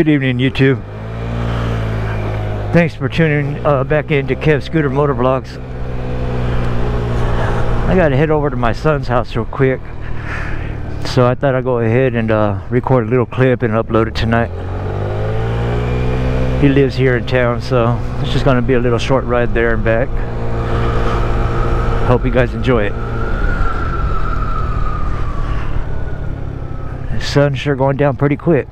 Good evening, YouTube. Thanks for tuning uh, back into Kev Scooter Motor Vlogs. I gotta head over to my son's house real quick. So I thought I'd go ahead and uh, record a little clip and upload it tonight. He lives here in town, so it's just gonna be a little short ride there and back. Hope you guys enjoy it. The sun's sure going down pretty quick.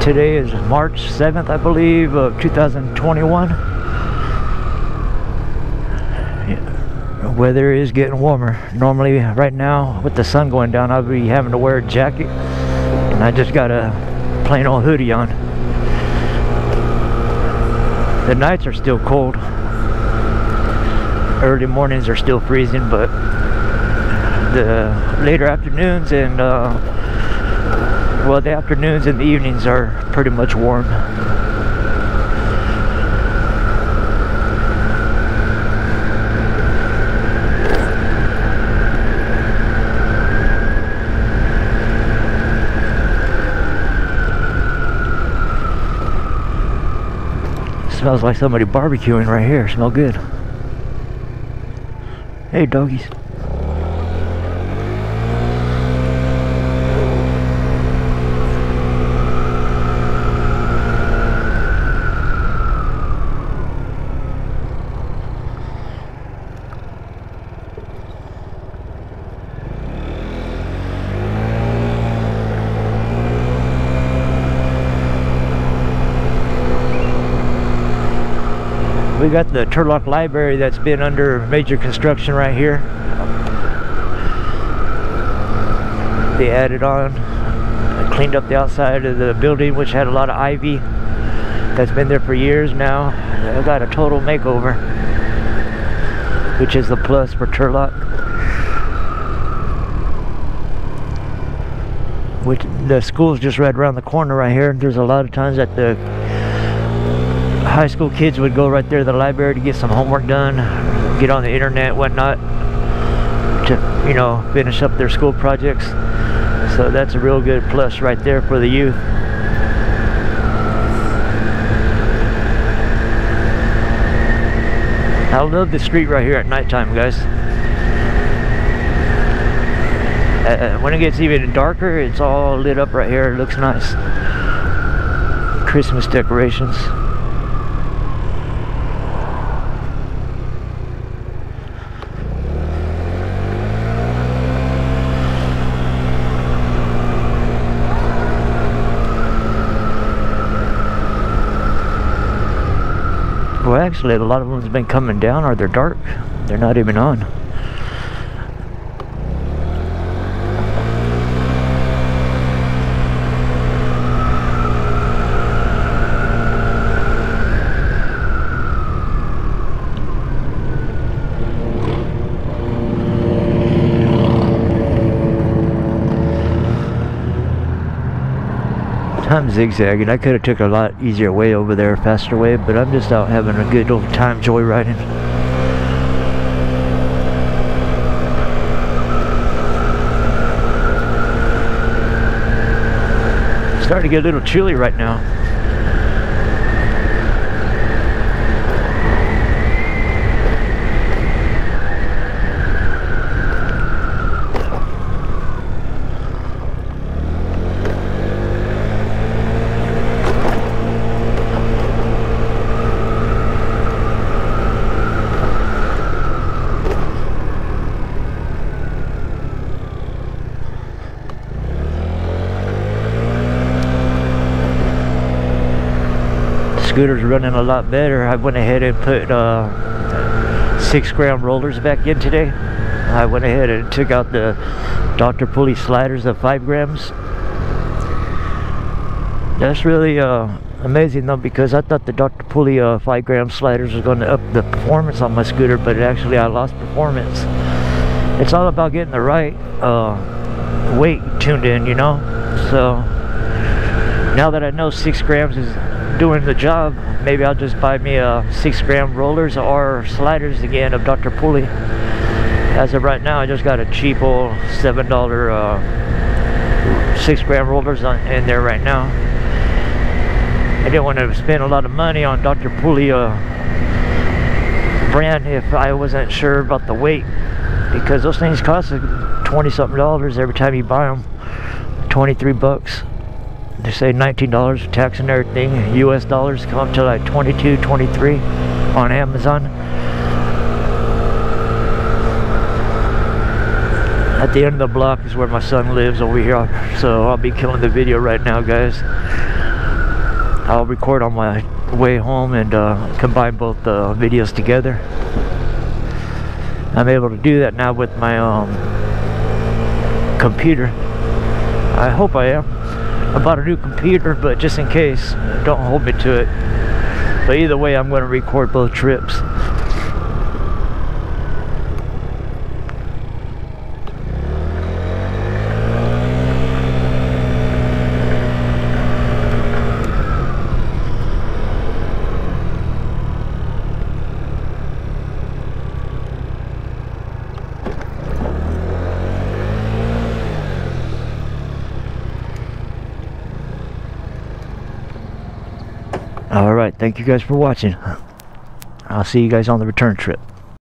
Today is March 7th, I believe, of 2021. Yeah. Weather is getting warmer. Normally, right now, with the sun going down, I'll be having to wear a jacket. And I just got a plain old hoodie on. The nights are still cold. Early mornings are still freezing, but the later afternoons and uh, well, the afternoons and the evenings are pretty much warm. Smells like somebody barbecuing right here. Smell good. Hey, doggies. We got the Turlock Library that's been under major construction right here. They added on, cleaned up the outside of the building, which had a lot of ivy. That's been there for years now. They got a total makeover, which is the plus for Turlock. Which the school's just right around the corner right here. There's a lot of times that the high school kids would go right there to the library to get some homework done, get on the internet, whatnot, to, you know, finish up their school projects. So that's a real good plus right there for the youth. I love the street right here at nighttime, guys. Uh, when it gets even darker, it's all lit up right here. It looks nice. Christmas decorations. Actually, a lot of them's been coming down, or they're dark. They're not even on. I'm zigzagging. I could have took a lot easier way over there, faster way, but I'm just out having a good old time joyriding. Starting to get a little chilly right now. Scooter's running a lot better. I went ahead and put uh, six gram rollers back in today. I went ahead and took out the Dr. Pulley sliders of five grams. That's really uh, amazing though because I thought the Dr. Pulley uh, five gram sliders was going to up the performance on my scooter, but actually I lost performance. It's all about getting the right uh, weight tuned in, you know. So now that I know six grams is doing the job, maybe I'll just buy me a six gram rollers or sliders again of Dr. Pulley. As of right now, I just got a cheap old seven dollar uh, six gram rollers on, in there right now. I didn't want to spend a lot of money on Dr. Pulley brand if I wasn't sure about the weight because those things cost 20 something dollars every time you buy them 23 bucks they say $19 for tax and everything US dollars come up to like 22 23 on Amazon. At the end of the block is where my son lives over here so I'll be killing the video right now guys. I'll record on my way home and uh, combine both the videos together. I'm able to do that now with my um, computer. I hope I am I bought a new computer but just in case don't hold me to it. But either way I'm going to record both trips thank you guys for watching. I'll see you guys on the return trip.